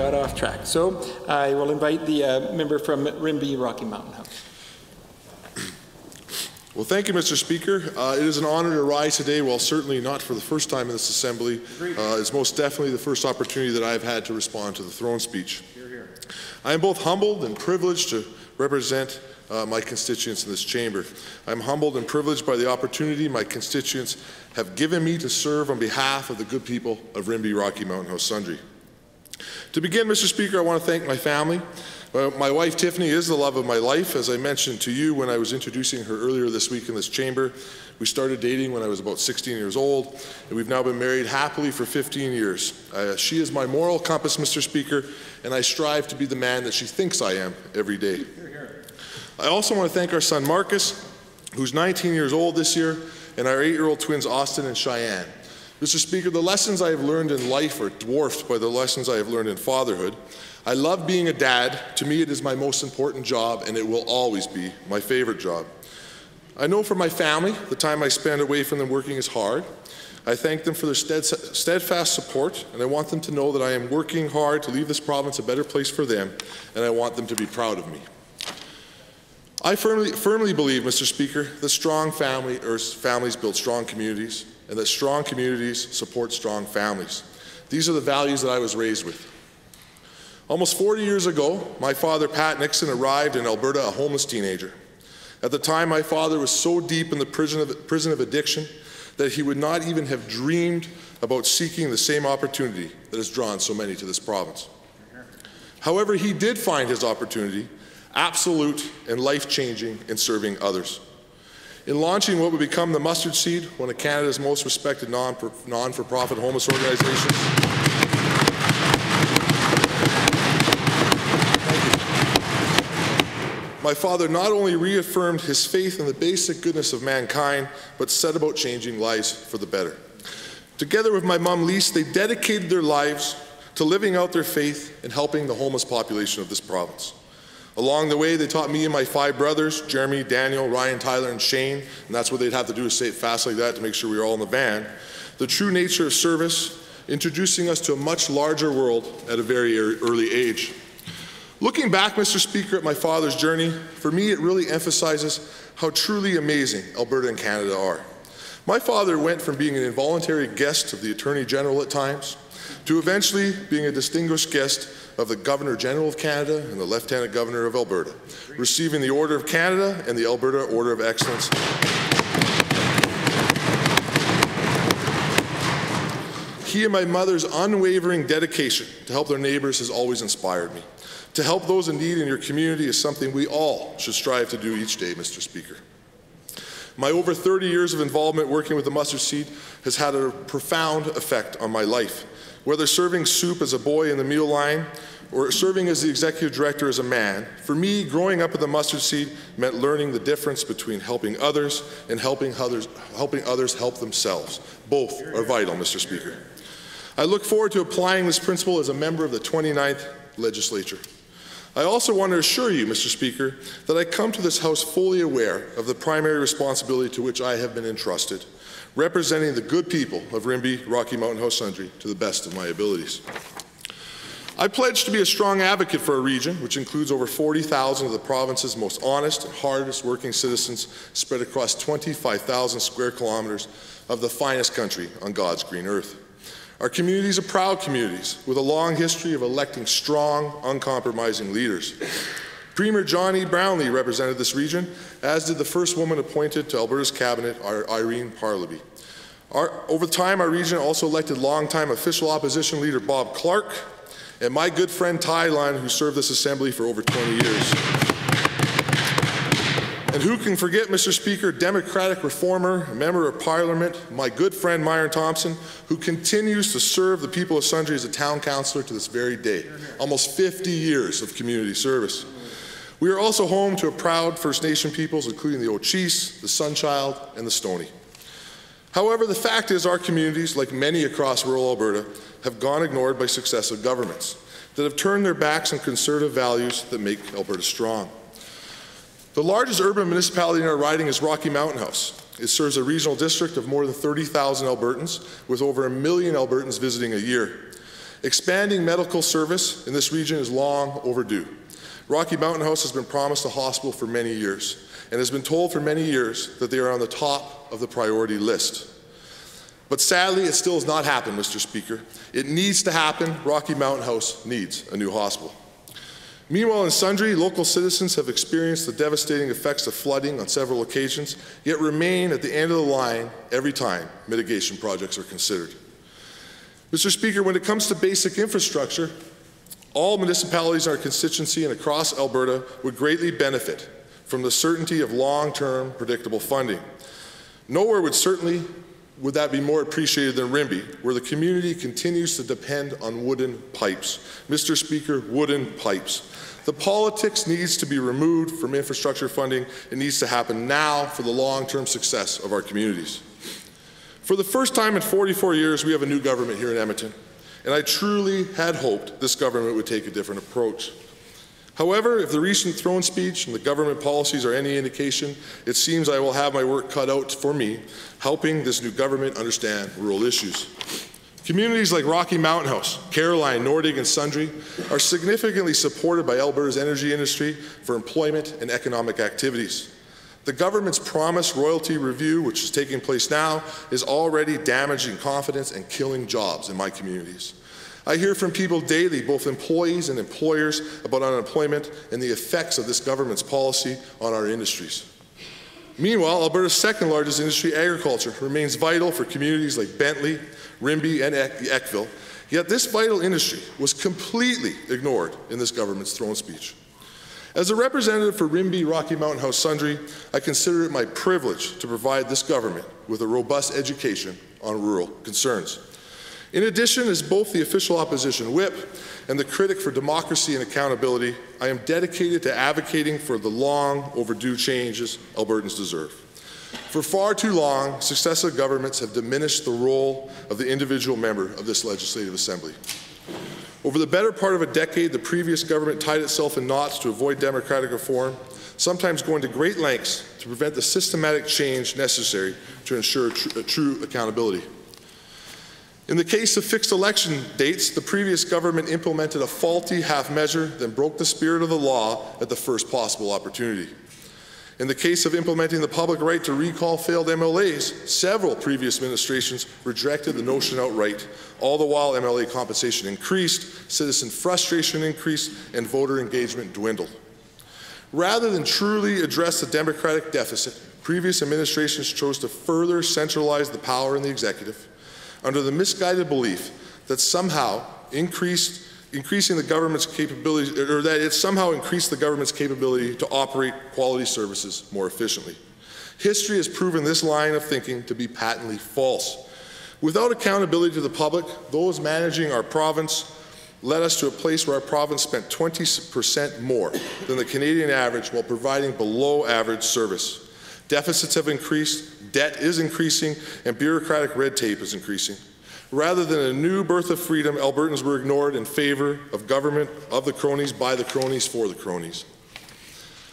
got off track. So I will invite the uh, member from Rimbey Rocky Mountain House. Well, thank you, Mr. Speaker. Uh, it is an honor to rise today, while certainly not for the first time in this Assembly. Uh, it's most definitely the first opportunity that I've had to respond to the throne speech. Here, here. I am both humbled and privileged to represent uh, my constituents in this chamber. I'm humbled and privileged by the opportunity my constituents have given me to serve on behalf of the good people of Rimbey Rocky Mountain House Sundre. To begin, Mr. Speaker, I want to thank my family, uh, my wife Tiffany is the love of my life. As I mentioned to you when I was introducing her earlier this week in this chamber, we started dating when I was about 16 years old, and we've now been married happily for 15 years. Uh, she is my moral compass, Mr. Speaker, and I strive to be the man that she thinks I am every day. I also want to thank our son Marcus, who's 19 years old this year, and our eight year old twins Austin and Cheyenne. Mr. Speaker, the lessons I have learned in life are dwarfed by the lessons I have learned in fatherhood. I love being a dad. To me, it is my most important job, and it will always be my favorite job. I know for my family, the time I spend away from them working is hard. I thank them for their steadfast support, and I want them to know that I am working hard to leave this province a better place for them, and I want them to be proud of me. I firmly, firmly believe, Mr. Speaker, that strong family, families build strong communities, and that strong communities support strong families. These are the values that I was raised with. Almost 40 years ago, my father, Pat Nixon, arrived in Alberta a homeless teenager. At the time, my father was so deep in the prison of, prison of addiction that he would not even have dreamed about seeking the same opportunity that has drawn so many to this province. However, he did find his opportunity absolute and life changing in serving others. In launching what would become the Mustard Seed, one of Canada's most respected non for profit homeless organizations, my father not only reaffirmed his faith in the basic goodness of mankind, but set about changing lives for the better. Together with my mom, Lise, they dedicated their lives to living out their faith and helping the homeless population of this province. Along the way, they taught me and my five brothers, Jeremy, Daniel, Ryan, Tyler, and Shane, and that's what they'd have to do is say it fast like that to make sure we were all in the van, the true nature of service, introducing us to a much larger world at a very er, early age. Looking back, Mr. Speaker, at my father's journey, for me it really emphasizes how truly amazing Alberta and Canada are. My father went from being an involuntary guest of the Attorney General at times to eventually being a distinguished guest of the Governor General of Canada and the Lieutenant Governor of Alberta, receiving the Order of Canada and the Alberta Order of Excellence. He and my mother's unwavering dedication to help their neighbors has always inspired me. To help those in need in your community is something we all should strive to do each day, Mr. Speaker. My over 30 years of involvement working with the mustard seed has had a profound effect on my life. Whether serving soup as a boy in the meal line or serving as the executive director as a man, for me, growing up at the mustard seed meant learning the difference between helping others and helping others, helping others help themselves. Both are vital, Mr. Speaker. I look forward to applying this principle as a member of the 29th legislature. I also want to assure you, Mr. Speaker, that I come to this House fully aware of the primary responsibility to which I have been entrusted representing the good people of Rimbey, Rocky Mountain House Sundre to the best of my abilities. I pledge to be a strong advocate for a region which includes over 40,000 of the province's most honest and hardest working citizens spread across 25,000 square kilometers of the finest country on God's green earth. Our communities are proud communities with a long history of electing strong, uncompromising leaders. Premier John E. Brownlee represented this region, as did the first woman appointed to Alberta's cabinet, Irene Parlby. Our, over time, our region also elected longtime official opposition leader Bob Clark and my good friend Ty Lund, who served this assembly for over 20 years. And who can forget, Mr. Speaker, Democratic reformer, member of Parliament, my good friend Myron Thompson, who continues to serve the people of Sundre as a town councillor to this very day. Almost 50 years of community service. We are also home to a proud First Nation peoples, including the O'Chiese, the Sunchild, and the Stoney. However, the fact is our communities, like many across rural Alberta, have gone ignored by successive governments that have turned their backs on conservative values that make Alberta strong. The largest urban municipality in our riding is Rocky Mountain House. It serves a regional district of more than 30,000 Albertans, with over a million Albertans visiting a year. Expanding medical service in this region is long overdue. Rocky Mountain House has been promised a hospital for many years and has been told for many years that they are on the top of the priority list. But sadly, it still has not happened, Mr. Speaker. It needs to happen. Rocky Mountain House needs a new hospital. Meanwhile, in Sundre, local citizens have experienced the devastating effects of flooding on several occasions, yet remain at the end of the line every time mitigation projects are considered. Mr. Speaker, when it comes to basic infrastructure, all municipalities in our constituency and across Alberta would greatly benefit from the certainty of long-term predictable funding. Nowhere would certainly would that be more appreciated than Rimbey, where the community continues to depend on wooden pipes. Mr. Speaker, wooden pipes. The politics needs to be removed from infrastructure funding. It needs to happen now for the long-term success of our communities. For the first time in 44 years, we have a new government here in Edmonton, and I truly had hoped this government would take a different approach. However, if the recent throne speech and the government policies are any indication, it seems I will have my work cut out for me, helping this new government understand rural issues. Communities like Rocky Mountain House, Caroline, Nordegg, and Sundre are significantly supported by Alberta's energy industry for employment and economic activities. The government's promised royalty review, which is taking place now, is already damaging confidence and killing jobs in my communities. I hear from people daily, both employees and employers, about unemployment and the effects of this government's policy on our industries. Meanwhile, Alberta's second largest industry, agriculture, remains vital for communities like Bentley, Rimbey, and Eckville. Yet this vital industry was completely ignored in this government's throne speech. As a representative for Rimbey Rocky Mountain House Sundre, I consider it my privilege to provide this government with a robust education on rural concerns. In addition, as both the official opposition whip and the critic for democracy and accountability, I am dedicated to advocating for the long overdue changes Albertans deserve. For far too long, successive governments have diminished the role of the individual member of this legislative assembly. Over the better part of a decade, the previous government tied itself in knots to avoid democratic reform, sometimes going to great lengths to prevent the systematic change necessary to ensure tr uh, true accountability. In the case of fixed election dates, the previous government implemented a faulty half measure, then broke the spirit of the law at the first possible opportunity. In the case of implementing the public right to recall failed MLAs, several previous administrations rejected the notion outright. All the while, MLA compensation increased, citizen frustration increased, and voter engagement dwindled. Rather than truly address the democratic deficit, previous administrations chose to further centralize the power in the executive under the misguided belief that somehow increased, increasing the government's capability, or that it somehow increased the government's capability to operate quality services more efficiently. History has proven this line of thinking to be patently false. Without accountability to the public, those managing our province led us to a place where our province spent 20% more than the Canadian average while providing below average service. Deficits have increased, debt is increasing, and bureaucratic red tape is increasing. Rather than a new birth of freedom, Albertans were ignored in favor of government of the cronies, by the cronies, for the cronies.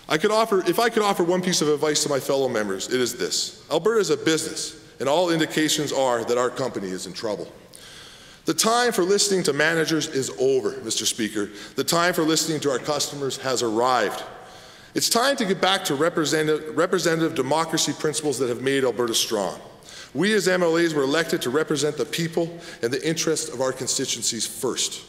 I could offer, if I could offer one piece of advice to my fellow members, it is this. Alberta is a business, and all indications are that our company is in trouble. The time for listening to managers is over, Mr. Speaker. The time for listening to our customers has arrived. It's time to get back to representative, representative democracy principles that have made Alberta strong. We as MLAs were elected to represent the people and the interests of our constituencies first.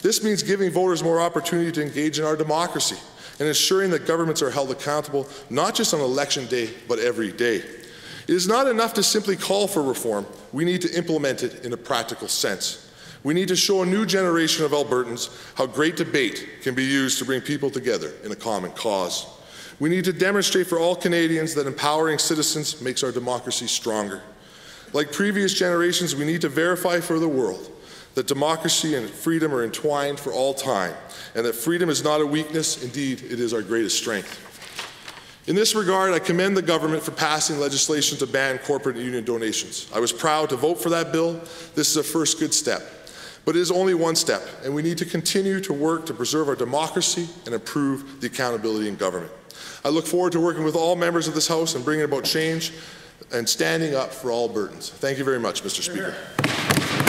This means giving voters more opportunity to engage in our democracy and ensuring that governments are held accountable not just on election day, but every day. It is not enough to simply call for reform. We need to implement it in a practical sense. We need to show a new generation of Albertans how great debate can be used to bring people together in a common cause. We need to demonstrate for all Canadians that empowering citizens makes our democracy stronger. Like previous generations, we need to verify for the world that democracy and freedom are entwined for all time, and that freedom is not a weakness, indeed, it is our greatest strength. In this regard, I commend the government for passing legislation to ban corporate union donations. I was proud to vote for that bill. This is a first good step. But it is only one step, and we need to continue to work to preserve our democracy and improve the accountability in government. I look forward to working with all members of this House and bringing about change and standing up for all Albertans. Thank you very much, Mr. Speaker.